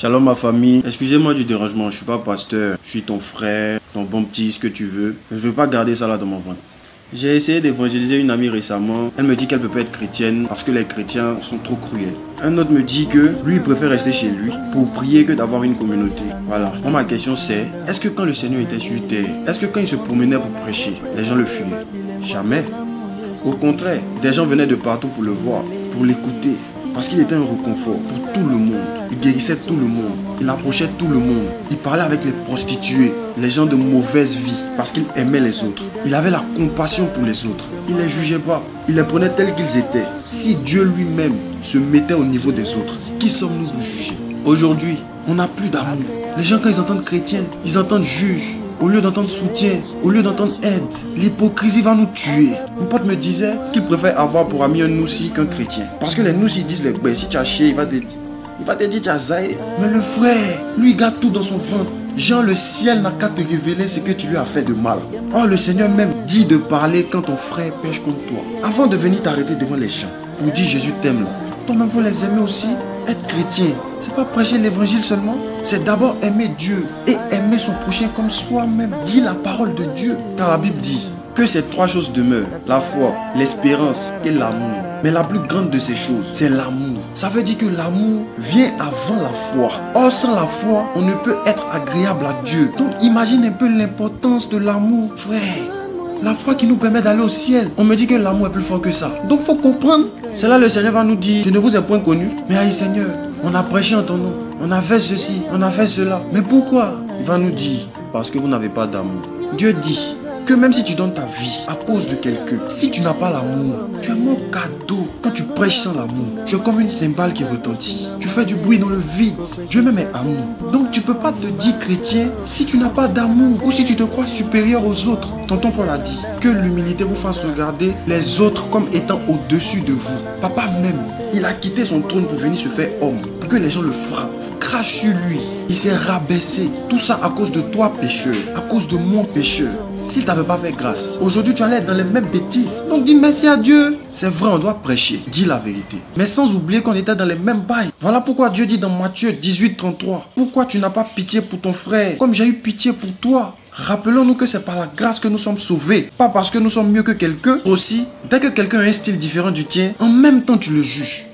Shalom ma famille, excusez-moi du dérangement, je suis pas pasteur, je suis ton frère, ton bon petit, ce que tu veux. Je veux pas garder ça là dans mon ventre. J'ai essayé d'évangéliser une amie récemment. Elle me dit qu'elle peut pas être chrétienne parce que les chrétiens sont trop cruels. Un autre me dit que lui, il préfère rester chez lui pour prier que d'avoir une communauté. Voilà. Moi, ma question c'est, est-ce que quand le Seigneur était sur terre, est-ce que quand il se promenait pour prêcher, les gens le fuyaient? Jamais. Au contraire, des gens venaient de partout pour le voir, pour l'écouter, parce qu'il était un réconfort pour tout le monde. Il guérissait tout le monde. Il approchait tout le monde. Il parlait avec les prostituées, les gens de mauvaise vie, parce qu'il aimait les autres. Il avait la compassion pour les autres. Il ne les jugeait pas. Il les prenait tels qu'ils étaient. Si Dieu lui-même se mettait au niveau des autres, qui sommes-nous pour juger? Aujourd'hui, on n'a plus d'amour. Les gens, quand ils entendent chrétien, ils entendent juge. Au lieu d'entendre soutien, au lieu d'entendre aide, l'hypocrisie va nous tuer. Mon pote me disait qu'il préfère avoir pour ami un noussi qu'un chrétien. Parce que les noussis disent les si tu as chier, il va te dire, il va te zaï. Mais le frère, lui, il garde tout dans son ventre. Jean, le ciel n'a qu'à te révéler ce que tu lui as fait de mal. Oh, le Seigneur même dit de parler quand ton frère pêche contre toi. Avant de venir t'arrêter devant les gens pour dire Jésus t'aime là. Toi-même, faut les aimer aussi. Être chrétien, c'est pas prêcher l'évangile seulement? C'est d'abord aimer Dieu et aimer son prochain comme soi-même. Dis la parole de Dieu. Car la Bible dit que ces trois choses demeurent. La foi, l'espérance et l'amour. Mais la plus grande de ces choses, c'est l'amour. Ça veut dire que l'amour vient avant la foi. Or, sans la foi, on ne peut être agréable à Dieu. Donc, imagine un peu l'importance de l'amour. Frère, la foi qui nous permet d'aller au ciel. On me dit que l'amour est plus fort que ça. Donc, faut comprendre. C'est là le Seigneur va nous dire, je ne vous ai point connu. Mais aïe Seigneur, on a prêché en ton nom. On a fait ceci, on a fait cela. Mais pourquoi? Il va nous dire, parce que vous n'avez pas d'amour. Dieu dit que même si tu donnes ta vie à cause de quelqu'un, si tu n'as pas l'amour, tu es mon cadeau. Quand tu prêches sans l'amour, tu es comme une cymbale qui retentit. Tu fais du bruit dans le vide. Dieu même est amour. Donc tu peux pas te dire chrétien si tu n'as pas d'amour ou si tu te crois supérieur aux autres. Tonton Paul a dit que l'humilité vous fasse regarder les autres comme étant au-dessus de vous. Papa même, il a quitté son trône pour venir se faire homme, pour que les gens le frappent crache sur lui. Il s'est rabaissé. Tout ça à cause de toi, pécheur. À cause de mon pécheur. S'il t'avait pas fait grâce, aujourd'hui tu allais être dans les mêmes bêtises. Donc dis merci à Dieu. C'est vrai, on doit prêcher. Dis la vérité. Mais sans oublier qu'on était dans les mêmes bails. Voilà pourquoi Dieu dit dans Matthieu 18, 33. Pourquoi tu n'as pas pitié pour ton frère comme j'ai eu pitié pour toi? Rappelons-nous que c'est par la grâce que nous sommes sauvés, pas parce que nous sommes mieux que quelqu'un. Aussi, dès que quelqu'un a un style différent du tien, en même temps tu le juges.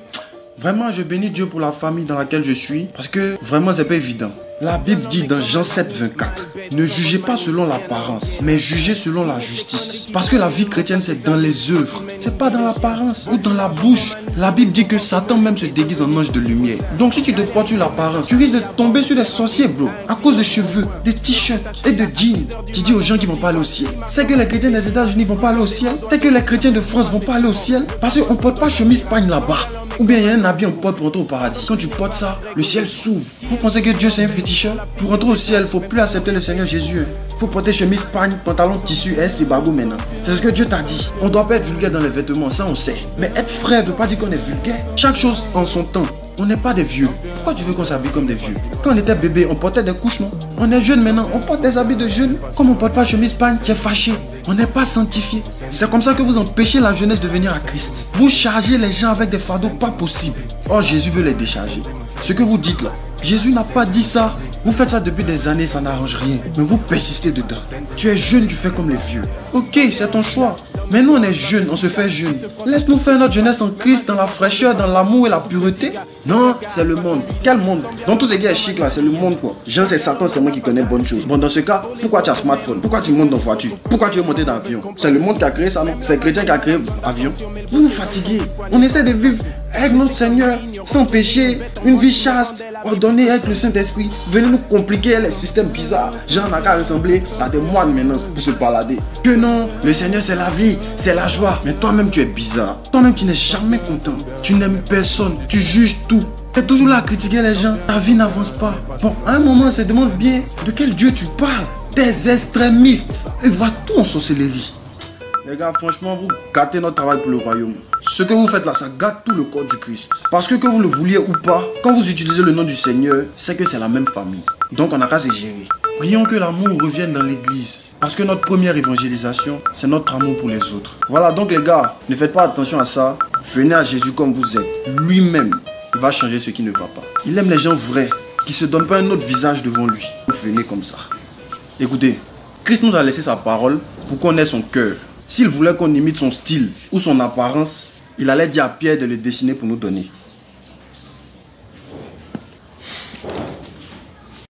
Vraiment, je bénis Dieu pour la famille dans laquelle je suis parce que vraiment, c'est pas évident. La Bible dit dans Jean 7, 24, ne jugez pas selon l'apparence, mais jugez selon la justice. Parce que la vie chrétienne, c'est dans les œuvres, c'est pas dans l'apparence ou dans la bouche. La Bible dit que Satan même se déguise en ange de lumière. Donc si tu te portes sur l'apparence, tu risques de tomber sur des sorciers, bro, à cause de cheveux, des t-shirts et de jeans. Tu dis aux gens qui vont pas aller au ciel. C'est que les chrétiens des États-Unis vont pas aller au ciel. C'est que les chrétiens de France vont pas aller au ciel parce qu'on porte pas chemise pagne là-bas. Ou bien il y a un habit en porte pour entrer au paradis. Quand tu portes ça, le ciel s'ouvre. Vous pensez que Dieu c'est un féticheur? Pour entrer au ciel, faut plus accepter le Seigneur Jésus. Il faut porter chemise, pagne, pantalon, tissu et bagou maintenant. C'est ce que Dieu t'a dit. On doit pas être vulgaire dans les vêtements, ça on sait. Mais être frère veut pas dire qu'on est vulgaire. Chaque chose en son temps. On n'est pas des vieux. Pourquoi tu veux qu'on s'habille comme des vieux? Quand on était bébé, on portait des couches, non? On est jeune maintenant, on porte des habits de jeunes. Comme on porte pas chemise pagne, tu es fâché. On n'est pas sanctifié. C'est comme ça que vous empêchez la jeunesse de venir à Christ. Vous chargez les gens avec des fardeaux pas possibles. Oh, Jésus veut les décharger. Ce que vous dites là, Jésus n'a pas dit ça. Vous faites ça depuis des années, ça n'arrange rien. Mais vous persistez dedans. Tu es jeune, tu fais comme les vieux. Ok, c'est ton choix. Mais nous, on est jeunes, on se fait jeune. Laisse-nous faire notre jeunesse en Christ, dans la fraîcheur, dans l'amour et la pureté. Non, c'est le monde. Quel monde? Dans tout ce qui est chic là, c'est le monde quoi. Jean, c'est Satan, c'est moi qui connais bonnes choses. Bon, dans ce cas, pourquoi tu as smartphone? Pourquoi tu montes dans voiture? Pourquoi tu veux monter dans l'avion? C'est le monde qui a créé ça, non? C'est le chrétien qui a créé l'avion. Vous vous fatiguez. On essaie de vivre avec notre Seigneur, sans péché, une vie chaste, ordonnée avec le Saint-Esprit. Venez nous compliquer les systèmes bizarres. Jean n'a qu'à ressembler à des moines maintenant pour se balader. Que non, le Seigneur c'est la vie, c'est la joie. Mais toi-même tu es bizarre. Toi-même tu n'es jamais content. Tu n'aimes personne, tu juges tout. Tu es toujours là à critiquer les gens. Ta vie n'avance pas. Bon, à un moment, on se demande bien de quel Dieu tu parles? Des extrémistes. Et va tout en sorcellerie. Les gars, franchement, vous gâtez notre travail pour le royaume. Ce que vous faites là, ça gâte tout le corps du Christ. Parce que que vous le vouliez ou pas, quand vous utilisez le nom du Seigneur, c'est que c'est la même famille. Donc on n'a qu'à se gérer. Prions que l'amour revienne dans l'église. Parce que notre première évangélisation, c'est notre amour pour les autres. Voilà, donc les gars, ne faites pas attention à ça. Venez à Jésus comme vous êtes. Lui-même, va changer ce qui ne va pas. Il aime les gens vrais. qui se donne pas un autre visage devant lui. Venez comme ça. Écoutez, Christ nous a laissé sa parole pour qu'on ait son cœur. S'il voulait qu'on imite son style ou son apparence, il allait dire à Pierre de le dessiner pour nous donner.